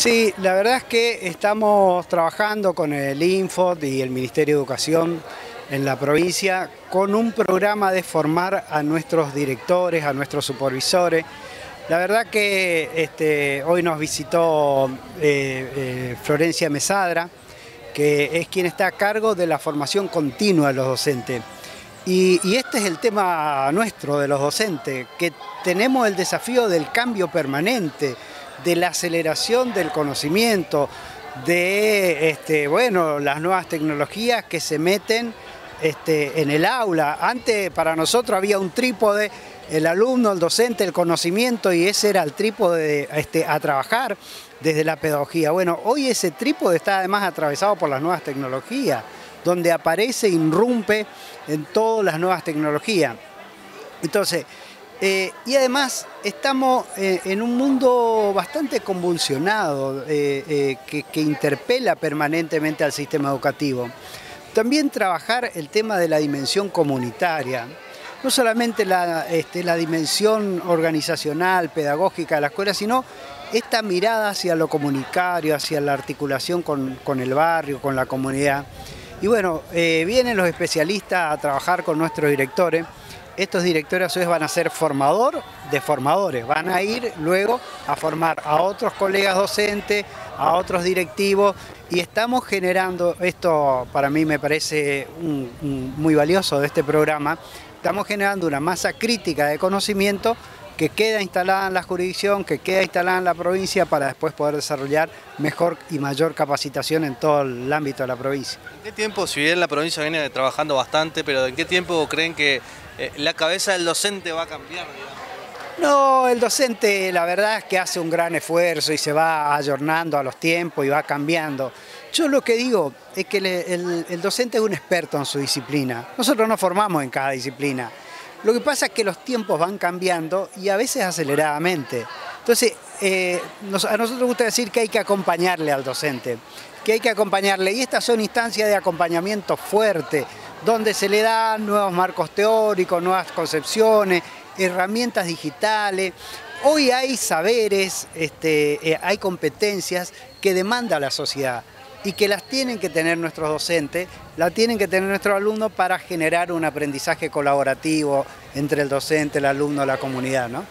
Sí, la verdad es que estamos trabajando con el Info y el Ministerio de Educación en la provincia con un programa de formar a nuestros directores, a nuestros supervisores. La verdad que este, hoy nos visitó eh, eh, Florencia Mesadra, que es quien está a cargo de la formación continua de los docentes. Y, este es el tema nuestro de los docentes, que tenemos el desafío del cambio permanente, de la aceleración del conocimiento, de este, bueno, las nuevas tecnologías que se meten este, en el aula. Antes para nosotros había un trípode, el alumno, el docente, el conocimiento y ese era el trípode este, a trabajar desde la pedagogía. Bueno, hoy ese trípode está además atravesado por las nuevas tecnologías, donde aparece, irrumpe en todas las nuevas tecnologías. Entonces, eh, y además estamos eh, en un mundo bastante convulsionado eh, que, interpela permanentemente al sistema educativo. También trabajar el tema de la dimensión comunitaria, no solamente la, este, dimensión organizacional, pedagógica de la escuela, sino esta mirada hacia lo comunitario, hacia la articulación con, con el barrio, con la comunidad. Y bueno, vienen los especialistas a trabajar con nuestros directores. Estos directores a su vez van a ser formador de formadores, van a ir luego a formar a otros colegas docentes, a otros directivos. Y estamos generando, esto para mí me parece muy valioso de este programa, estamos generando una masa crítica de conocimiento que queda instalada en la jurisdicción, que queda instalada en la provincia para después poder desarrollar mejor y mayor capacitación en todo el ámbito de la provincia. ¿En qué tiempo, si bien la provincia viene trabajando bastante, pero en qué tiempo creen que eh, la cabeza del docente va a cambiar? No, el docente la verdad es que hace un gran esfuerzo y se va ayornando a los tiempos y va cambiando. Yo lo que digo es que el docente es un experto en su disciplina. Nosotros nos formamos en cada disciplina. Lo que pasa es que los tiempos van cambiando y a veces aceleradamente. Entonces, eh, a nosotros nos gusta decir que hay que acompañarle al docente, que hay que acompañarle. Y estas son instancias de acompañamiento fuerte, donde se le dan nuevos marcos teóricos, nuevas concepciones, herramientas digitales. Hoy hay saberes, este, eh, hay competencias que demanda la sociedad y que las tienen que tener nuestros docentes, las tienen que tener nuestros alumnos para generar un aprendizaje colaborativo entre el docente, el alumno, la comunidad. ¿no?